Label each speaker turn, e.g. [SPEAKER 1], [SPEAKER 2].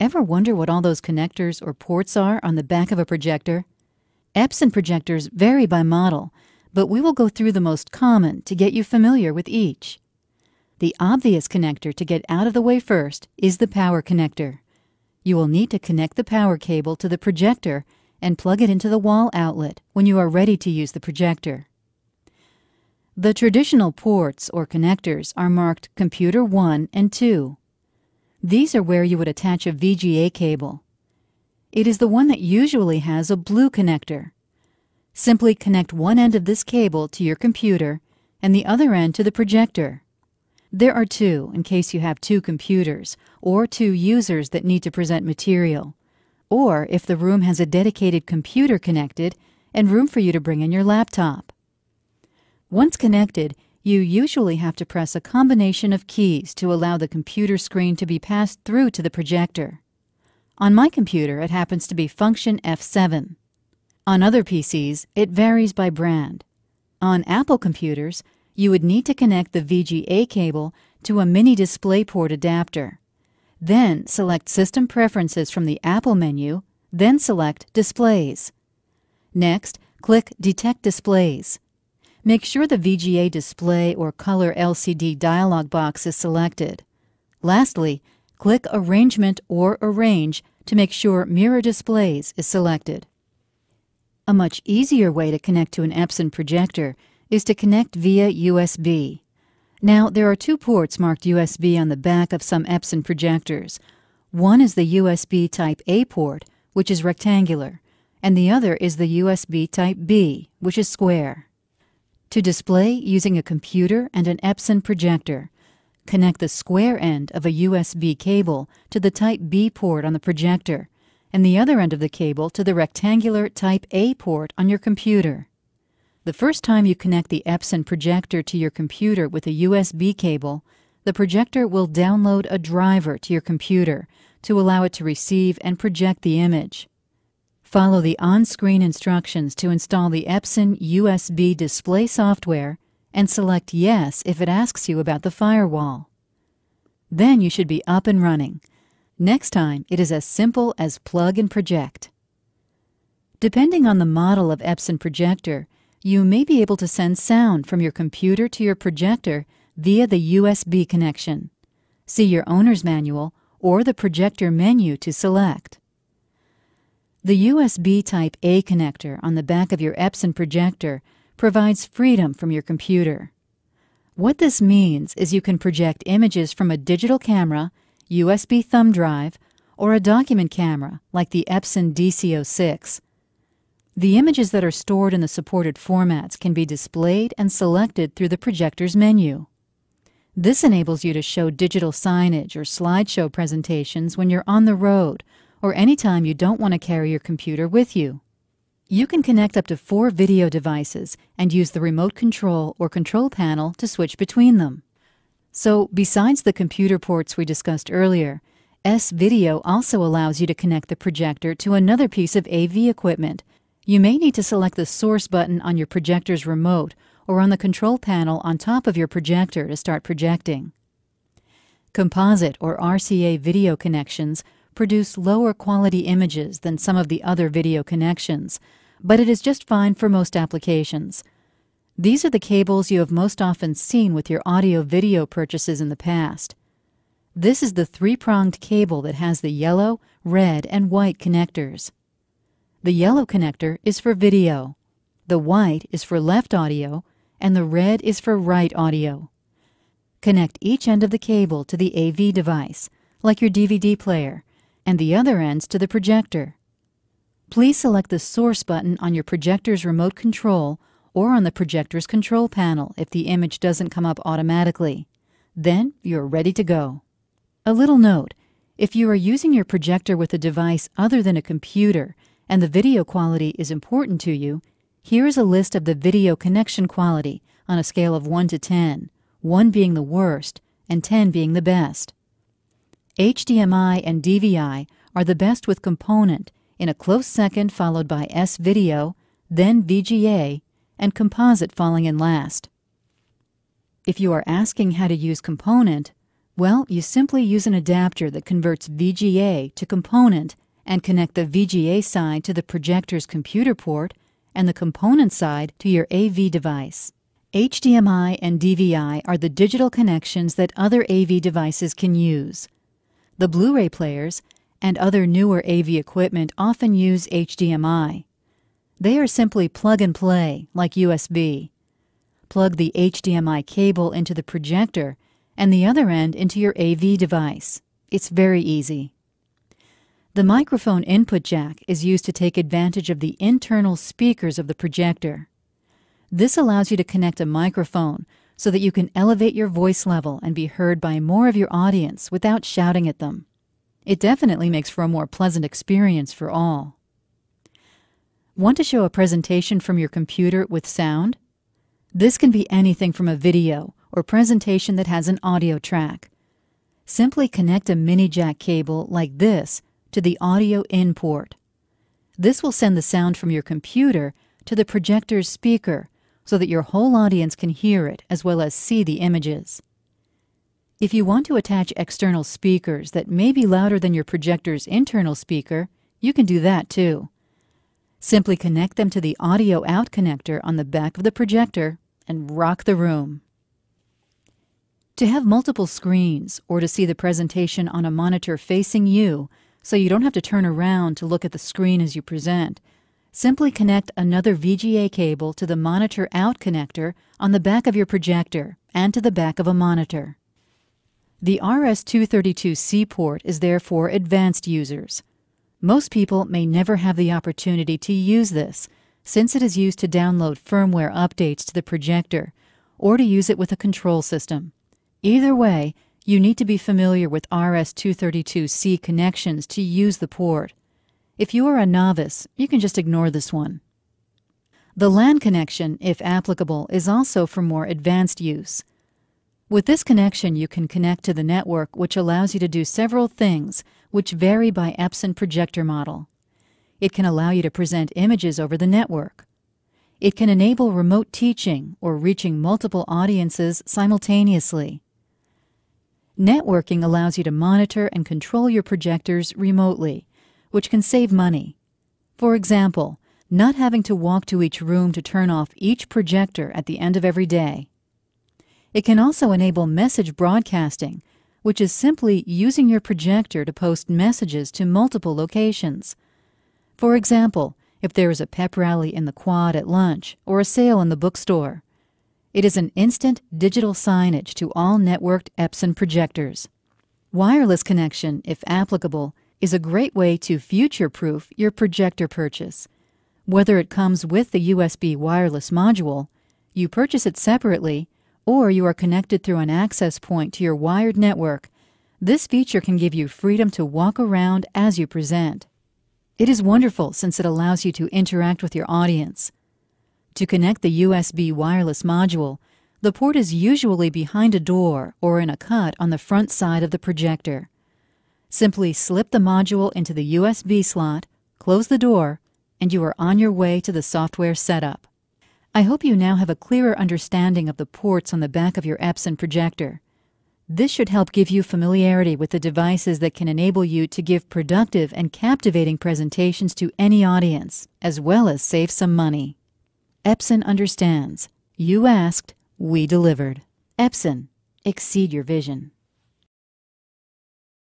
[SPEAKER 1] Ever wonder what all those connectors or ports are on the back of a projector? Epson projectors vary by model, but we will go through the most common to get you familiar with each. The obvious connector to get out of the way first is the power connector. You will need to connect the power cable to the projector and plug it into the wall outlet when you are ready to use the projector. The traditional ports or connectors are marked Computer 1 and 2. These are where you would attach a VGA cable. It is the one that usually has a blue connector. Simply connect one end of this cable to your computer and the other end to the projector. There are two in case you have two computers or two users that need to present material, or if the room has a dedicated computer connected and room for you to bring in your laptop. Once connected, you usually have to press a combination of keys to allow the computer screen to be passed through to the projector. On my computer, it happens to be function F7. On other PCs, it varies by brand. On Apple computers, you would need to connect the VGA cable to a mini DisplayPort adapter. Then select System Preferences from the Apple menu, then select Displays. Next, click Detect Displays. Make sure the VGA display or color LCD dialog box is selected. Lastly, click Arrangement or Arrange to make sure Mirror Displays is selected. A much easier way to connect to an Epson projector is to connect via USB. Now, there are two ports marked USB on the back of some Epson projectors. One is the USB Type A port, which is rectangular, and the other is the USB Type B, which is square. To display using a computer and an Epson projector, connect the square end of a USB cable to the Type B port on the projector and the other end of the cable to the rectangular Type A port on your computer. The first time you connect the Epson projector to your computer with a USB cable, the projector will download a driver to your computer to allow it to receive and project the image. Follow the on-screen instructions to install the Epson USB display software and select Yes if it asks you about the firewall. Then you should be up and running. Next time, it is as simple as plug and project. Depending on the model of Epson projector, you may be able to send sound from your computer to your projector via the USB connection. See your owner's manual or the projector menu to select. The USB Type A connector on the back of your Epson projector provides freedom from your computer. What this means is you can project images from a digital camera, USB thumb drive, or a document camera like the Epson DC06 the images that are stored in the supported formats can be displayed and selected through the projector's menu. This enables you to show digital signage or slideshow presentations when you're on the road or anytime you don't want to carry your computer with you. You can connect up to four video devices and use the remote control or control panel to switch between them. So, besides the computer ports we discussed earlier, S-Video also allows you to connect the projector to another piece of AV equipment you may need to select the source button on your projector's remote or on the control panel on top of your projector to start projecting. Composite or RCA video connections produce lower quality images than some of the other video connections, but it is just fine for most applications. These are the cables you have most often seen with your audio-video purchases in the past. This is the three-pronged cable that has the yellow, red, and white connectors. The yellow connector is for video, the white is for left audio, and the red is for right audio. Connect each end of the cable to the AV device, like your DVD player, and the other ends to the projector. Please select the Source button on your projector's remote control or on the projector's control panel if the image doesn't come up automatically. Then you're ready to go. A little note, if you are using your projector with a device other than a computer, and the video quality is important to you, here is a list of the video connection quality on a scale of 1 to 10, 1 being the worst and 10 being the best. HDMI and DVI are the best with component in a close second followed by S-Video, then VGA, and composite falling in last. If you are asking how to use component, Well, you simply use an adapter that converts VGA to component and connect the VGA side to the projector's computer port and the component side to your AV device. HDMI and DVI are the digital connections that other AV devices can use. The Blu ray players and other newer AV equipment often use HDMI. They are simply plug and play, like USB. Plug the HDMI cable into the projector and the other end into your AV device. It's very easy. The microphone input jack is used to take advantage of the internal speakers of the projector. This allows you to connect a microphone so that you can elevate your voice level and be heard by more of your audience without shouting at them. It definitely makes for a more pleasant experience for all. Want to show a presentation from your computer with sound? This can be anything from a video or presentation that has an audio track. Simply connect a mini jack cable like this to the audio in port. This will send the sound from your computer to the projector's speaker so that your whole audience can hear it as well as see the images. If you want to attach external speakers that may be louder than your projector's internal speaker, you can do that too. Simply connect them to the audio out connector on the back of the projector and rock the room. To have multiple screens or to see the presentation on a monitor facing you so you don't have to turn around to look at the screen as you present, Simply connect another VGA cable to the monitor out connector on the back of your projector and to the back of a monitor. The RS-232C port is there for advanced users. Most people may never have the opportunity to use this since it is used to download firmware updates to the projector or to use it with a control system. Either way, you need to be familiar with RS-232C connections to use the port. If you are a novice, you can just ignore this one. The LAN connection, if applicable, is also for more advanced use. With this connection, you can connect to the network, which allows you to do several things which vary by Epson projector model. It can allow you to present images over the network. It can enable remote teaching or reaching multiple audiences simultaneously. Networking allows you to monitor and control your projectors remotely which can save money. For example, not having to walk to each room to turn off each projector at the end of every day. It can also enable message broadcasting, which is simply using your projector to post messages to multiple locations. For example, if there is a pep rally in the quad at lunch or a sale in the bookstore. It is an instant digital signage to all networked Epson projectors. Wireless connection, if applicable, is a great way to future proof your projector purchase. Whether it comes with the USB wireless module, you purchase it separately, or you are connected through an access point to your wired network, this feature can give you freedom to walk around as you present. It is wonderful since it allows you to interact with your audience. To connect the USB wireless module, the port is usually behind a door or in a cut on the front side of the projector. Simply slip the module into the USB slot, close the door, and you are on your way to the software setup. I hope you now have a clearer understanding of the ports on the back of your Epson projector. This should help give you familiarity with the devices that can enable you to give productive and captivating presentations to any audience, as well as save some money. Epson understands. You asked, we delivered. Epson, exceed your vision.